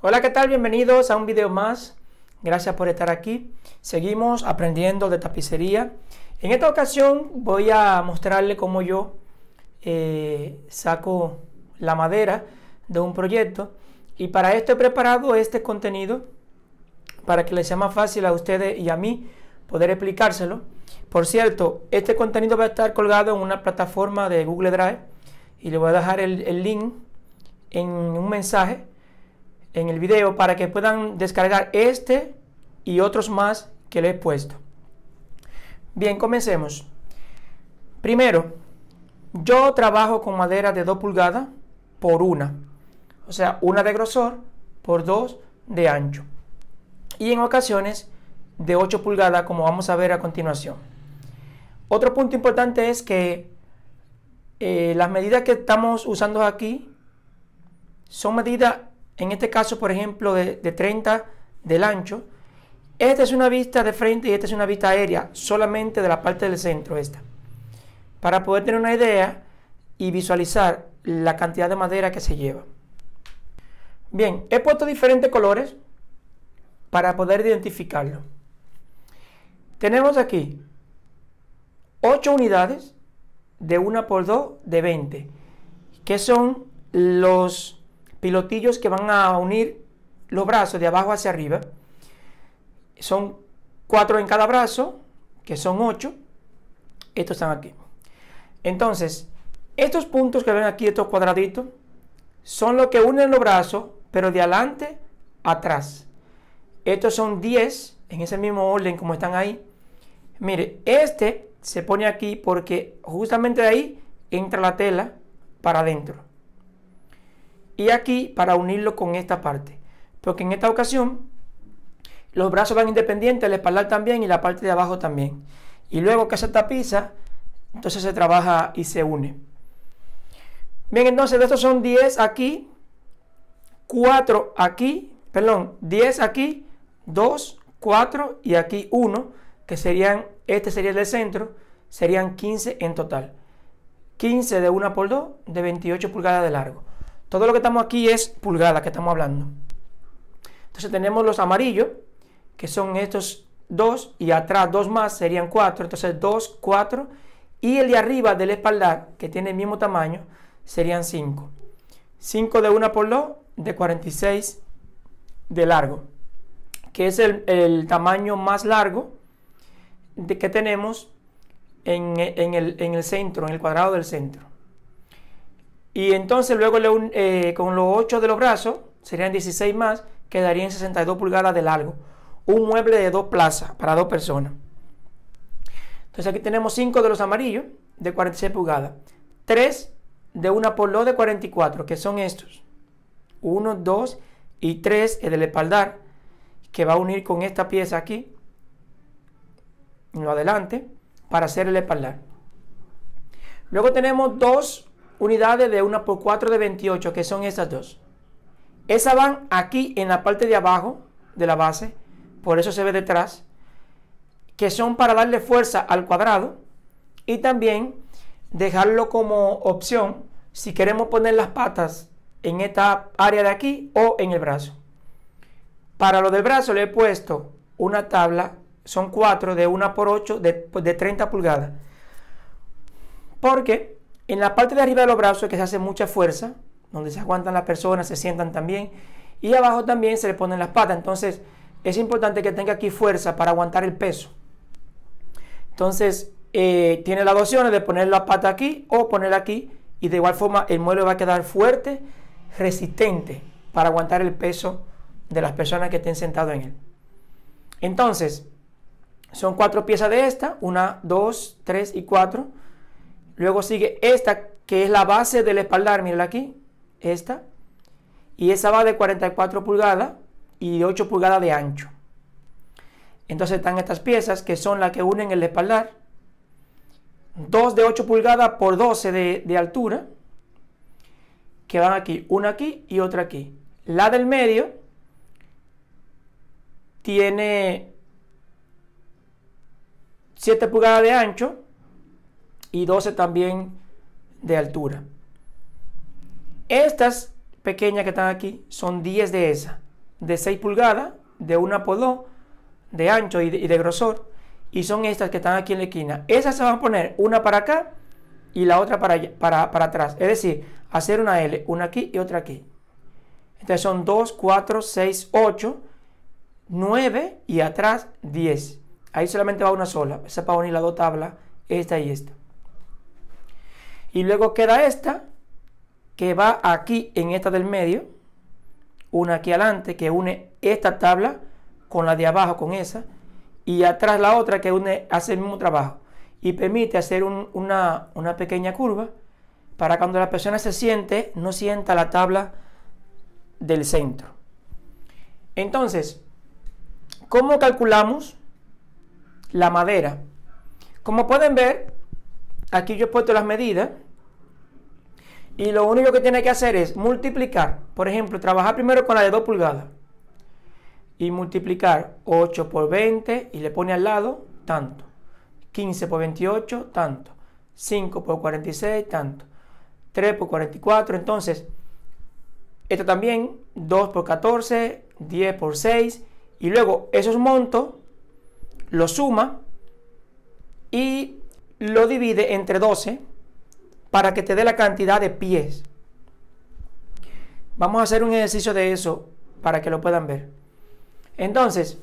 Hola, ¿qué tal? Bienvenidos a un video más. Gracias por estar aquí. Seguimos aprendiendo de tapicería. En esta ocasión voy a mostrarle cómo yo eh, saco la madera de un proyecto y para esto he preparado este contenido para que les sea más fácil a ustedes y a mí poder explicárselo. Por cierto, este contenido va a estar colgado en una plataforma de Google Drive y le voy a dejar el, el link en un mensaje en el video para que puedan descargar este y otros más que le he puesto. Bien, comencemos. Primero, yo trabajo con madera de 2 pulgadas por una. O sea, una de grosor por 2 de ancho. Y en ocasiones de 8 pulgadas, como vamos a ver a continuación. Otro punto importante es que eh, las medidas que estamos usando aquí son medidas, en este caso, por ejemplo, de, de 30 del ancho. Esta es una vista de frente y esta es una vista aérea, solamente de la parte del centro, esta. Para poder tener una idea y visualizar la cantidad de madera que se lleva. Bien, he puesto diferentes colores para poder identificarlo. Tenemos aquí 8 unidades de 1 por 2 de 20, que son los pilotillos que van a unir los brazos de abajo hacia arriba. Son 4 en cada brazo, que son 8. Estos están aquí. Entonces, estos puntos que ven aquí, estos cuadraditos, son los que unen los brazos, pero de adelante atrás. Estos son 10, en ese mismo orden como están ahí. Mire, este se pone aquí porque justamente de ahí entra la tela para adentro. Y aquí para unirlo con esta parte. Porque en esta ocasión los brazos van independientes, el espaldar también y la parte de abajo también. Y luego que se tapiza, entonces se trabaja y se une. Bien, entonces de estos son 10 aquí, 4 aquí, perdón, 10 aquí, 2, 4 y aquí 1, que serían, este sería el del centro, serían 15 en total. 15 de 1 por 2, de 28 pulgadas de largo. Todo lo que estamos aquí es pulgadas que estamos hablando. Entonces tenemos los amarillos, que son estos dos, y atrás dos más serían 4, entonces 2, 4, y el de arriba del espaldar, que tiene el mismo tamaño, serían 5. 5 de 1 por 2, de 46 de largo, que es el, tamaño más largo que tenemos en, el, centro, en el cuadrado del centro. Y entonces luego eh, con los 8 de los brazos, serían 16 más, quedarían 62 pulgadas de largo. Un mueble de dos plazas para dos personas. Entonces aquí tenemos 5 de los amarillos de 46 pulgadas. 3 de una por 2 de 44, que son estos. 1, 2 y 3 el del espaldar, que va a unir con esta pieza aquí, en lo adelante, para hacer el espaldar. Luego tenemos dos unidades de 1 por 4 de 28, que son estas dos. Esas van aquí en la parte de abajo de la base, por eso se ve detrás, que son para darle fuerza al cuadrado y también dejarlo como opción si queremos poner las patas en esta área de aquí o en el brazo. Para lo del brazo le he puesto una tabla, son 4 de 1 por 8 de, de 30 pulgadas. Porque en la parte de arriba de los brazos es que se hace mucha fuerza, donde se aguantan las personas, se sientan también. Y abajo también se le ponen las patas. Entonces es importante que tenga aquí fuerza para aguantar el peso. Entonces eh, tiene las opciones de poner la pata aquí o ponerla aquí. Y de igual forma el mueble va a quedar fuerte resistente para aguantar el peso de las personas que estén sentados en él. Entonces, son cuatro piezas de esta, una, dos, tres y cuatro. Luego sigue esta, que es la base del espaldar, miren aquí, esta. Y esa va de 44 pulgadas y 8 pulgadas de ancho. Entonces están estas piezas que son las que unen el espaldar. Dos de 8 pulgadas por 12 de, de altura que van aquí, una aquí y otra aquí. La del medio tiene 7 pulgadas de ancho y 12 también de altura. Estas pequeñas que están aquí son 10 de esa. de 6 pulgadas, de 1 por 2, de ancho y de, grosor. Y son estas que están aquí en la esquina. Esas se van a poner una para acá y la otra para, para, para atrás. Es decir, hacer una L, una aquí y otra aquí. Entonces son 2, 4, 6, 8, 9 y atrás 10. Ahí solamente va una sola. Esa para unir las dos tablas, esta y esta. Y luego queda esta, que va aquí en esta del medio. Una aquí adelante, que une esta tabla con la de abajo, con esa. Y atrás la otra que une, hace el mismo trabajo. Y permite hacer una, una pequeña curva para cuando la persona se siente, no sienta la tabla del centro. Entonces, ¿cómo calculamos la madera? Como pueden ver, aquí yo he puesto las medidas y lo único que tiene que hacer es multiplicar. Por ejemplo, trabajar primero con la de 2 pulgadas y multiplicar 8 por 20 y le pone al lado tanto. 15 por 28, tanto. 5 por 46, tanto. 3 por 44, entonces esto también, 2 por 14, 10 por 6. Y luego esos montos los suma y lo divide entre 12 para que te dé la cantidad de pies. Vamos a hacer un ejercicio de eso para que lo puedan ver. Entonces,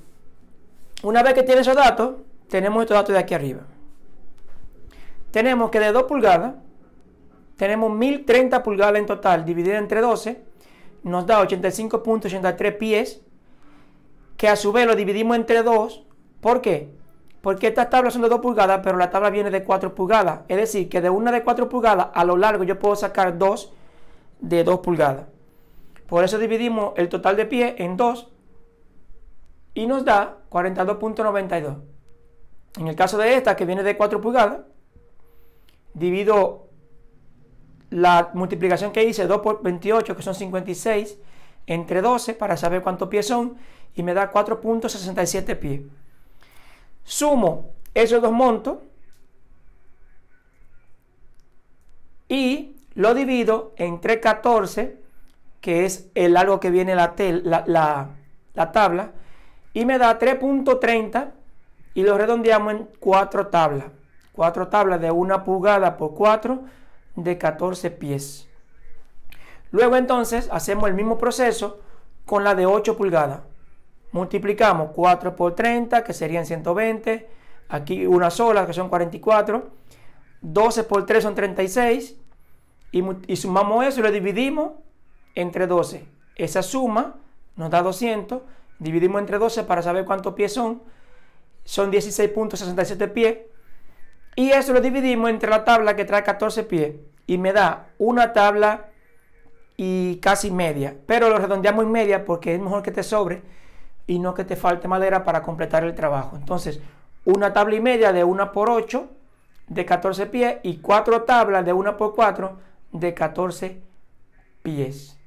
una vez que tienes esos datos, tenemos estos datos de aquí arriba. Tenemos que de 2 pulgadas, tenemos 1030 pulgadas en total, dividido entre 12 nos da 85.83 pies, que a su vez lo dividimos entre 2. ¿Por qué? Porque estas tablas son de 2 pulgadas, pero la tabla viene de 4 pulgadas. Es decir, que de una de 4 pulgadas a lo largo yo puedo sacar 2 de 2 pulgadas. Por eso dividimos el total de pie en 2 y nos da 42.92. En el caso de esta, que viene de 4 pulgadas, divido la multiplicación que hice, 2 por 28, que son 56, entre 12 para saber cuántos pies son, y me da 4.67 pies. Sumo esos dos montos y lo divido entre 14, que es el largo que viene la, la, la tabla, y me da 3.30 y lo redondeamos en 4 tablas. 4 tablas de 1 pulgada por 4 de 14 pies. Luego entonces hacemos el mismo proceso con la de 8 pulgadas. Multiplicamos 4 por 30, que serían 120. Aquí una sola, que son 44. 12 por 3 son 36. Y, y sumamos eso y lo dividimos entre 12. Esa suma nos da 200. Dividimos entre 12 para saber cuántos pies son. Son 16.67 pies. Y eso lo dividimos entre la tabla que trae 14 pies y me da una tabla y casi media. Pero lo redondeamos en media porque es mejor que te sobre y no que te falte madera para completar el trabajo. Entonces, una tabla y media de 1 por 8 de 14 pies y cuatro tablas de 1 por 4 de 14 pies.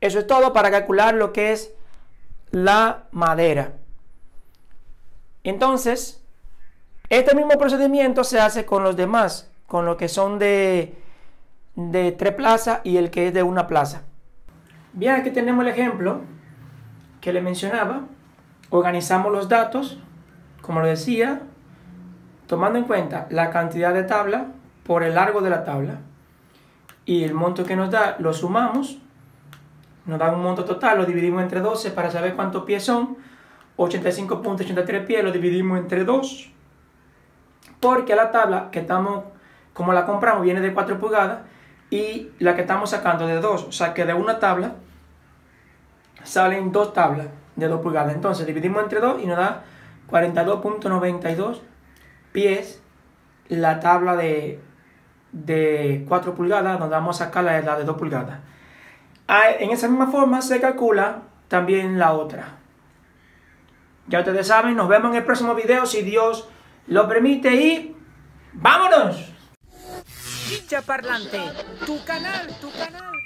Eso es todo para calcular lo que es la madera. Entonces, este mismo procedimiento se hace con los demás, con lo que son de, de tres plazas y el que es de una plaza. Bien, aquí tenemos el ejemplo que le mencionaba. Organizamos los datos, como lo decía, tomando en cuenta la cantidad de tabla por el largo de la tabla y el monto que nos da lo sumamos, nos da un monto total, lo dividimos entre 12 para saber cuántos pies son, 85.83 pies lo dividimos entre 2 porque la tabla que estamos, como la compramos, viene de 4 pulgadas y la que estamos sacando de 2, o sea que de una tabla salen dos tablas de 2 pulgadas. Entonces dividimos entre 2 y nos da 42.92 pies la tabla de, de 4 pulgadas, donde vamos a sacar la, la de 2 pulgadas. Ah, en esa misma forma se calcula también la otra. Ya ustedes saben, nos vemos en el próximo video si Dios lo permite y ¡vámonos! Hincha Parlante, tu canal, tu canal.